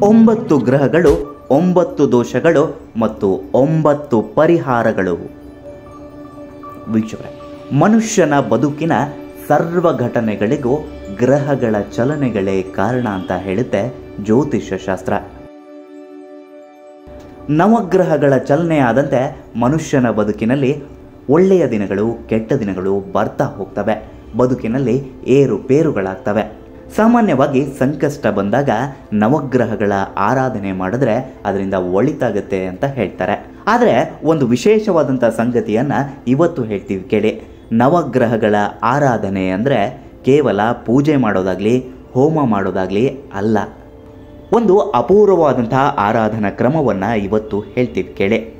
ಒಂಬತ್ತು ಗ್ರಹಗಳು, ಒಂಬತ್ತು ದೋಷಗಳು ಮತ್ತು ಒಂಬತ್ತು ಪರಿಹಾರಗಳು. ವೀಕ್ಷಕರೇ, ಮನುಷ್ಯನ ಬದುಕಿನ ಸರ್ವ ಘಟನೆಗಳಿಗೂ ಗ್ರಹಗಳ ಚಲನೆಗಳೇ ಕಾರಣ ಅಂತ ಹೇಳುತ್ತೆ ಜ್ಯೋತಿಷ್ಯ ಶಾಸ್ತ್ರ ನವಗ್ರಹಗಳ ಚಲನೆಯಾದಂತೆ ಮನುಷ್ಯನ ಬದುಕಿನಲ್ಲಿ ಒಳ್ಳೆಯ ದಿನಗಳು, ಕೆಟ್ಟ ದಿನಗಳು ಬರ್ತಾ ಹೋಗ್ತವೆ. ಬದುಕಿನಲ್ಲಿ ಏರುಪೇರುಗಳಾಗ್ತವೆ ಸಾಮಾನ್ಯವಾಗಿ ಸಂಕಷ್ಟ ಬಂದಾಗ ನವಗ್ರಹಗಳ ಆರಾಧನೆ ಮಾಡಿದ್ರೆ ಅದರಿಂದ ಒಳಿತಾಗುತ್ತೆ ಅಂತ ಹೇಳ್ತಾರೆ. ಆದರೆ ಒಂದು ವಿಶೇಷವಾದಂಥ ಸಂಗತಿಯನ್ನು ಇವತ್ತು ಹೇಳ್ತೀವಿ ಕೇಳಿ. ನವಗ್ರಹಗಳ ಆರಾಧನೆ ಅಂದರೆ ಕೇವಲ ಪೂಜೆ ಮಾಡೋದಾಗಲಿ, ಹೋಮ ಮಾಡೋದಾಗಲಿ ಅಲ್ಲ. ಒಂದು ಅಪೂರ್ವವಾದಂತಹ ಆರಾಧನಾ ಕ್ರಮವನ್ನು ಇವತ್ತು ಹೇಳ್ತೀವಿ ಕೇಳಿ.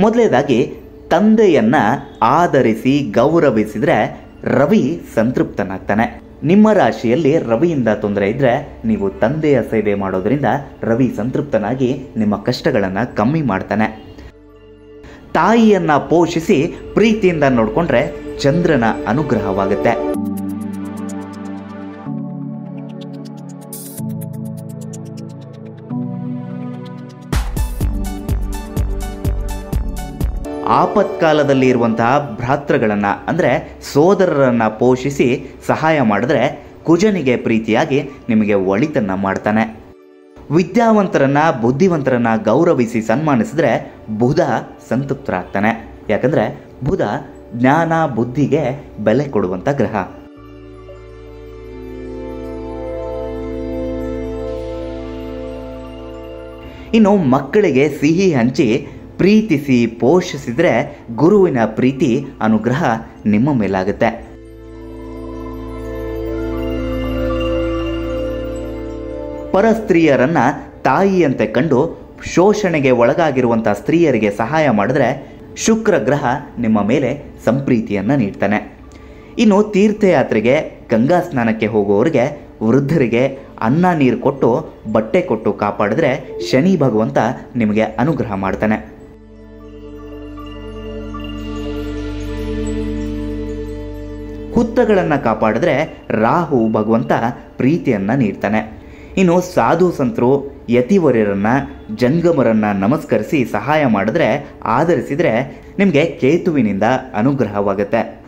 ಮೊದಲನೇದಾಗಿ ತಂದೆಯನ್ನು ಆಧರಿಸಿ ಗೌರವಿಸಿದರೆ ರವಿ ಸಂತೃಪ್ತನಾಗ್ತಾನೆ. ನಿಮ್ಮ ರಾಶಿಯಲ್ಲಿ ರವಿಯಿಂದ ತೊಂದರೆ ಇದ್ದರೆ ನೀವು ತಂದೆಯ ಸೇವೆ ಮಾಡೋದ್ರಿಂದ ರವಿ ಸಂತೃಪ್ತನಾಗಿ ನಿಮ್ಮ ಕಷ್ಟಗಳನ್ನು ಕಮ್ಮಿ ಮಾಡ್ತಾನೆ. ತಾಯಿಯನ್ನ ಪೋಷಿಸಿ ಪ್ರೀತಿಯಿಂದ ನೋಡಿಕೊಂಡ್ರೆ ಚಂದ್ರನ ಅನುಗ್ರಹವಾಗುತ್ತೆ. ಆಪತ್ಕಾಲದಲ್ಲಿ ಇರುವಂತಹ ಭ್ರಾತೃಗಳನ್ನು, ಅಂದರೆ ಸೋದರರನ್ನು ಪೋಷಿಸಿ ಸಹಾಯ ಮಾಡಿದ್ರೆ ಕುಜನಿಗೆ ಪ್ರೀತಿಯಾಗಿ ನಿಮಗೆ ಒಳಿತನ್ನು ಮಾಡ್ತಾನೆ. ವಿದ್ಯಾವಂತರನ್ನ, ಬುದ್ಧಿವಂತರನ್ನ ಗೌರವಿಸಿ ಸನ್ಮಾನಿಸಿದ್ರೆ ಬುಧ ಸಂತೃಪ್ತರಾಗ್ತಾನೆ. ಯಾಕಂದರೆ ಬುಧ ಜ್ಞಾನ, ಬುದ್ಧಿಗೆ ಬೆಲೆ ಕೊಡುವಂಥ ಗ್ರಹ. ಇನ್ನು ಮಕ್ಕಳಿಗೆ ಸಿಹಿ ಹಂಚಿ ಪ್ರೀತಿಸಿ ಪೋಷಿಸಿದರೆ ಗುರುವಿನ ಪ್ರೀತಿ, ಅನುಗ್ರಹ ನಿಮ್ಮ ಮೇಲಾಗುತ್ತೆ. ಪರಸ್ತ್ರೀಯರನ್ನು ತಾಯಿಯಂತೆ ಕಂಡು ಶೋಷಣೆಗೆ ಒಳಗಾಗಿರುವಂಥ ಸ್ತ್ರೀಯರಿಗೆ ಸಹಾಯ ಮಾಡಿದ್ರೆ ಶುಕ್ರ ಗ್ರಹ ನಿಮ್ಮ ಮೇಲೆ ಸಂಪ್ರೀತಿಯನ್ನು ನೀಡ್ತಾನೆ. ಇನ್ನು ತೀರ್ಥಯಾತ್ರೆಗೆ, ಗಂಗಾ ಸ್ನಾನಕ್ಕೆ ಹೋಗುವವರಿಗೆ ವೃದ್ಧರಿಗೆ ಅನ್ನ ನೀರು ಕೊಟ್ಟು ಬಟ್ಟೆ ಕೊಟ್ಟು ಕಾಪಾಡಿದ್ರೆ ಶನಿ ಭಗವಂತ ನಿಮಗೆ ಅನುಗ್ರಹ ಮಾಡ್ತಾನೆ. ಹುತ್ತಗಳನ್ನು ಕಾಪಾಡಿದ್ರೆ ರಾಹು ಭಗವಂತ ಪ್ರೀತಿಯನ್ನು ನೀಡ್ತಾನೆ. ಇನ್ನು ಸಾಧು ಸಂತರು, ಯತಿವರ್ಯರನ್ನು, ಜಂಗಮರನ್ನು ನಮಸ್ಕರಿಸಿ ಸಹಾಯ ಮಾಡಿದ್ರೆ, ಆಧರಿಸಿದರೆ ನಿಮಗೆ ಕೇತುವಿನಿಂದ ಅನುಗ್ರಹವಾಗುತ್ತೆ.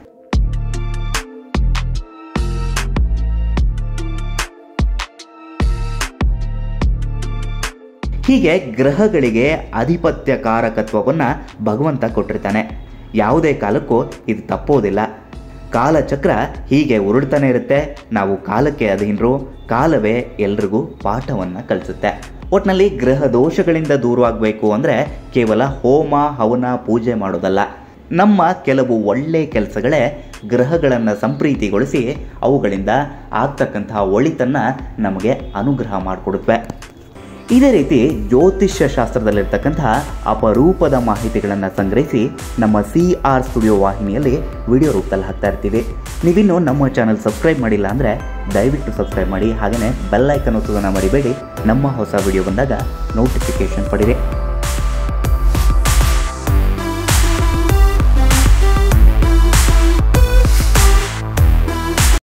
ಹೀಗೆ ಗ್ರಹಗಳಿಗೆ ಅಧಿಪತ್ಯ ಕಾರಕತ್ವವನ್ನು ಭಗವಂತ ಕೊಟ್ಟಿರ್ತಾನೆ. ಯಾವುದೇ ಕಾಲಕ್ಕೂ ಇದು ತಪ್ಪೋದಿಲ್ಲ. ಕಾಲಚಕ್ರ ಹೀಗೆ ಉರುಳ್ತಾನೆ ಇರುತ್ತೆ. ನಾವು ಕಾಲಕ್ಕೆ ಅಧೀನರು ಕಾಲವೇ ಎಲ್ರಿಗೂ ಪಾಠವನ್ನು ಕಲಿಸುತ್ತೆ. ಒಟ್ಟಿನಲ್ಲಿ ಗ್ರಹ ದೋಷಗಳಿಂದ ದೂರವಾಗಬೇಕು ಅಂದರೆ ಕೇವಲ ಹೋಮ, ಹವನ, ಪೂಜೆ ಮಾಡೋದಲ್ಲ. ನಮ್ಮ ಕೆಲವು ಒಳ್ಳೆ ಕೆಲಸಗಳೇ ಗ್ರಹಗಳನ್ನು ಸಂಪ್ರೀತಿಗೊಳಿಸಿ ಅವುಗಳಿಂದ ಆಗ್ತಕ್ಕಂತಹ ಒಳಿತನ್ನು ನಮಗೆ ಅನುಗ್ರಹ ಮಾಡಿಕೊಡುತ್ತವೆ ಇದೇ ರೀತಿ ಜ್ಯೋತಿಷ್ಯ ಶಾಸ್ತ್ರದಲ್ಲಿರ್ತಕ್ಕಂತಹ ಅಪರೂಪದ ಮಾಹಿತಿಗಳನ್ನು ಸಂಗ್ರಹಿಸಿ ನಮ್ಮ ಸಿ ಆರ್ ಸ್ಟುಡಿಯೋ ವಾಹಿನಿಯಲ್ಲಿ ವಿಡಿಯೋ ರೂಪದಲ್ಲಿ ಹಾಕ್ತಾ ಇರ್ತೀವಿ. ನೀವಿನ್ನೂ ನಮ್ಮ ಚಾನಲ್ ಸಬ್ಸ್ಕ್ರೈಬ್ ಮಾಡಿಲ್ಲ ಅಂದರೆ ದಯವಿಟ್ಟು ಸಬ್ಸ್ಕ್ರೈಬ್ ಮಾಡಿ ಹಾಗೆಯೇ ಬೆಲ್ಲೈಕನ್ ಒತ್ತೋದನ್ನು ಮರಿಬೇಡಿ. ನಮ್ಮ ಹೊಸ ವಿಡಿಯೋ ಬಂದಾಗ ನೋಟಿಫಿಕೇಷನ್ ಪಡಿರಿ.